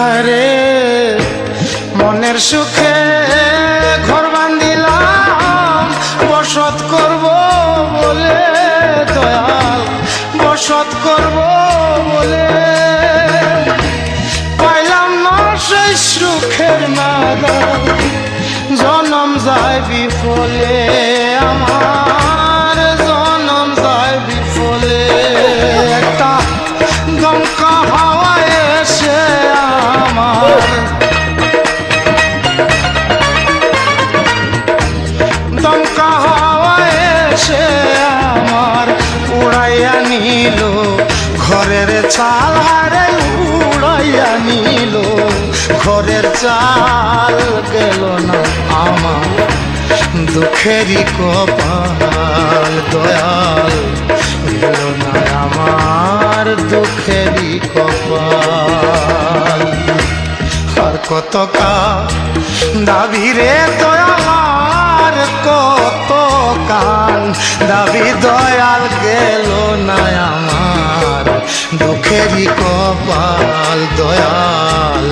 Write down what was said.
হারে মনের সুখে ঘর বান্ধিলাম। বসত করব বলে দয়াল, বসত করব বলে। পাইলাম না সেই সুখের নাগাল, জনম যায় বিফলে আমার। এসে আমার উড়াইয়া নিল, ঘরের চাল হারে উড়াইয়া নিল, ঘরের চাল গেল না আমার দুঃখেরই কপাল, দয়াল গেল না আমার দুঃখেরই কপাল। আর কত কা দাবি রে দয়াল কাল দাবি দয়াল গেল না আমার। দুঃখেরই কপাল দয়াল